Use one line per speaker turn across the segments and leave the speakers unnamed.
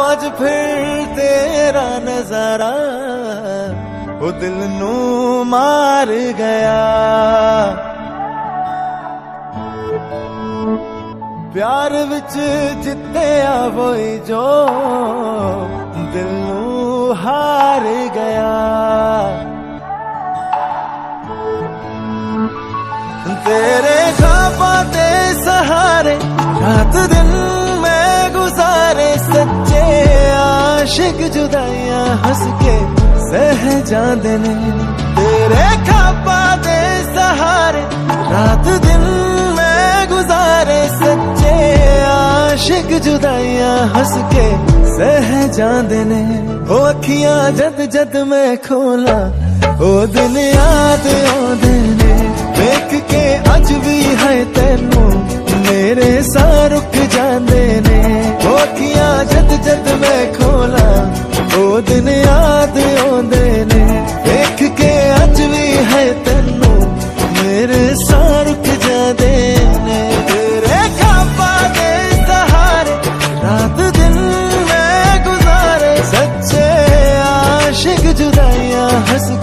आज फिर तेरा नज़ारा वो दिल नू मार गया। प्यार विच जिते वही जो दिल नू हार गया। तेरे खाबा दे सहारे रात दिन में गुजारे सच्चे आशिक जुदाइयाँ हंस के सह ने तेरे खाबा दे सहारे, रात दिन मैं गुजारे सच्चे आशिक जुदाइया हंस के सह ओ अखियाँ जद जद मैं खोला, ओ दिन याद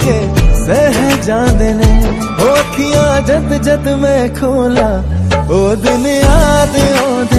के सह जाते ने ओ अखियाँ जद जद मैं खोला। ओ दिन याद ने